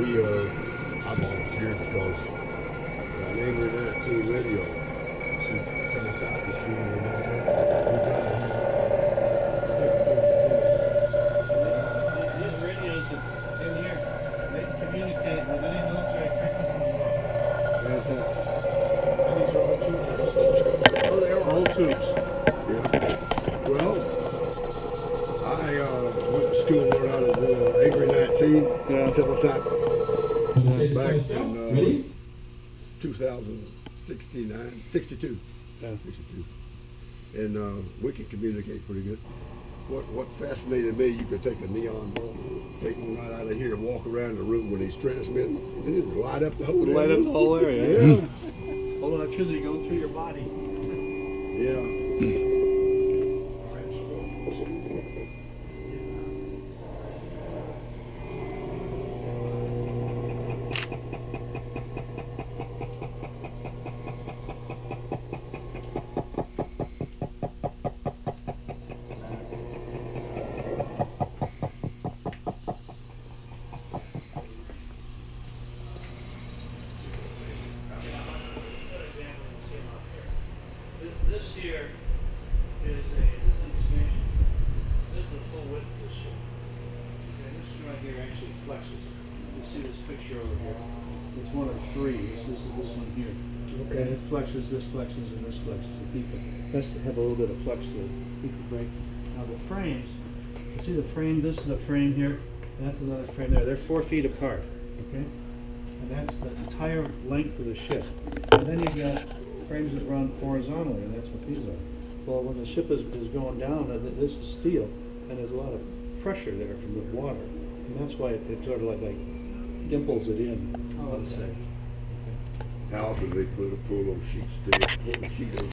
because uh, an Angry 19 radio, she comes out the shooting and all These radios in here, they can communicate with any military frequency you want. Fantastic. And these are all tubes. Oh, they are all tubes. Yeah. Well, I uh, went to school and learned how to do uh, Angry 19 Yeah. teletype back in uh, 2069, 62. Yeah. 62. And uh, we can communicate pretty good. What what fascinated me, you could take a neon bulb, take one right out of here, walk around the room when he's transmitting, and it would light up the whole damn Light up the whole area. Yeah. All electricity going through your body. Yeah. This here is a, this is an expansion. This is the full width of the ship. Okay, this one right here actually flexes. You see this picture over here? It's one of three. This is this one here. Okay. This flexes, this flexes, and this flexes. The beaker has to have a little bit of flex to it. Beaker brake. Now the frames, you see the frame, this is a frame here, that's another frame there. They're four feet apart, okay? And that's the entire length of the ship. And then you've got frames that run horizontally, and that's what these are. Well, when the ship is, is going down, uh, th- this is steel, and there's a lot of pressure there from the water. And that's why it it sort of like, like dimples it in, let's say. How often they put pull those sheets, they pull the sheet over